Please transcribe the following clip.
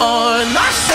Oh, on. I